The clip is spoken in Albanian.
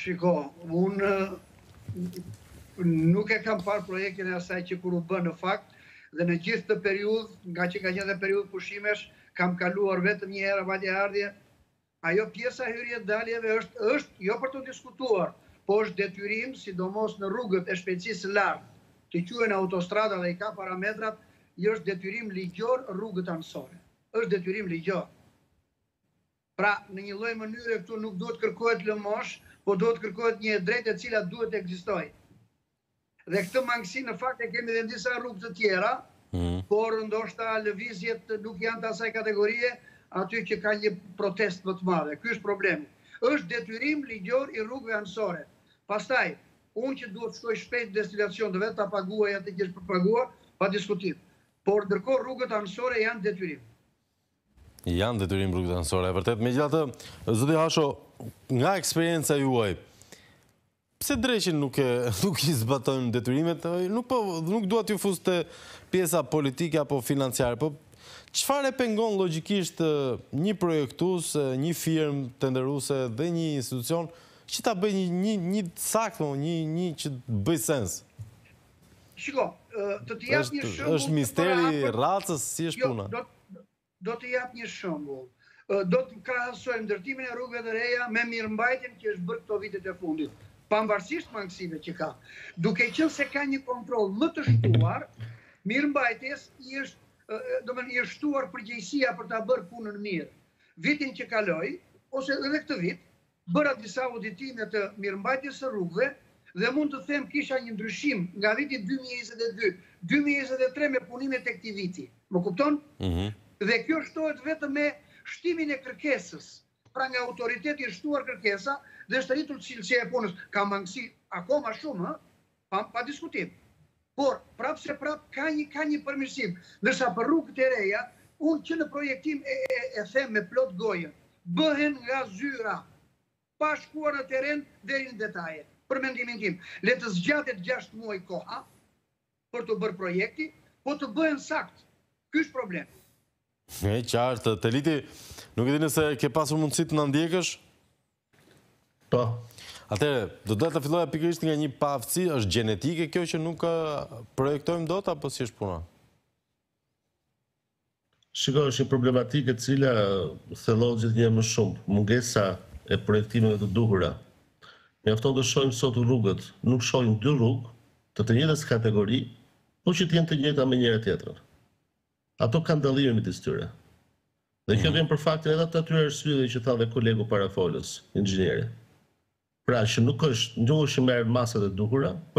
Shiko, unë nuk e kam parë projektin e asaj që kur u bën në fakt dhe në gjithë këtë periudhë, nga që ka qenë dhe periudhë pushimesh, kam kaluar vetëm një herë vajtje ardhje. Ajo pjesa e hyrje daljeve është është jo për t'u diskutuar, po është detyrim, sidomos në rrugët e shpejtësisë së lartë, të quhen autostrada dhe i ka parametrat, i është detyrim ligjor rrugët anësore. Është detyrim ligjor. Pra, në një lloj mënyre këtu nuk duhet të kërkohet lëmoshë, po duhet të kërkohet një e drejtë e cila duhet të ekzistojë. Dhe këtë mangësi në fakt e kemi dhe në disa rrugë të tjera, por ndoshta lëvizjet nuk janë të asaj kategorie aty që ka një protestë më të madhe. Ky është problemi. Është detyrim ligjor i rrugëve anësore. Pastaj, unë që duhet të shkoj shpejt në destinacion do vete ta paguaj atë që është për të paguar, pa diskutim. Por ndërkohë rrugët anësore janë detyrim. Janë detyrim rrugët anësore, e vërtetë. Megjithatë, zoti Hasho, nga eksperienca juaj, pse dreqin nuk e nuk i zbatojnë detyrimet, nuk, po, nuk dua t'ju fus te pjesa politike apo financiare, po çfarë e pengon logjikisht një projektues, një firmë tenderuese dhe një institucion, që ta bëjë një, një, një saktë, një, një që të bëjë sens? Shiko, të të jap një shembull. Është misteri i racës, si është jo, puna? Do do të jap një shembull. Do të krahasojmë ndërtimin e rrugëve të reja me mirëmbajtjen që është bërë këto vitet e fundit, pavarësisht mangësive që ka. Duke qenë se ka një kontroll më të shtuar, mirëmbajtjes i është do të thonë shtuar përgjegjësia për ta bërë punën mirë. Vitin që kaloi ose edhe këtë vit Bëra disa auditime të mirëmbajtjes së rrugëve dhe mund të them kisha një ndryshim nga viti dy mijë e njëzet e dy, dy mijë e njëzet e tre me punimet e këtij viti. Më kupton? Dhe kjo shtohet vetëm me shtimin e kërkesës. Pra nga autoriteti është shtuar kërkesa dhe është rritur cilësia e punës. Ka mangësi akoma shumë, ëh. Pa diskutim. Por, prapë se prapë ka një ka një përmirësim. Ndërsa për rrugët e reja, unë që në projektim e them me plot gojën, bëhen nga zyra, pa shkuar në terren deri në detajet. Për mendimin tim, le të zgjatet gjashtë muaj koha për t'u bërë projekti, po të bëhen saktë. Ky është problemi. E qartë, Teliti, nuk e di nëse ke pasur mundësi të na ndjekësh? Po. Atëherë, do doja ta filloja pikërisht nga një paaftësi, është gjenetike kjo që nuk projektojmë dot apo si është puna? Shiko, është një problematikë e cila thellohet gjithnjë më shumë, mungesa e projektimeve të duhura. Mjafton të shohim sot rrugët, nuk shohim dy rrugë të të njëjtës kategori, po që të jenë të njëjta me njëra tjetrën. Ato kanë dallime midis tyre. Dhe kjo vjen për faktin edhe të atyre arsyeve që tha dhe kolegu parafolës, inxhinieri. Pra që nuk është, nuk është që merren masat e duhura për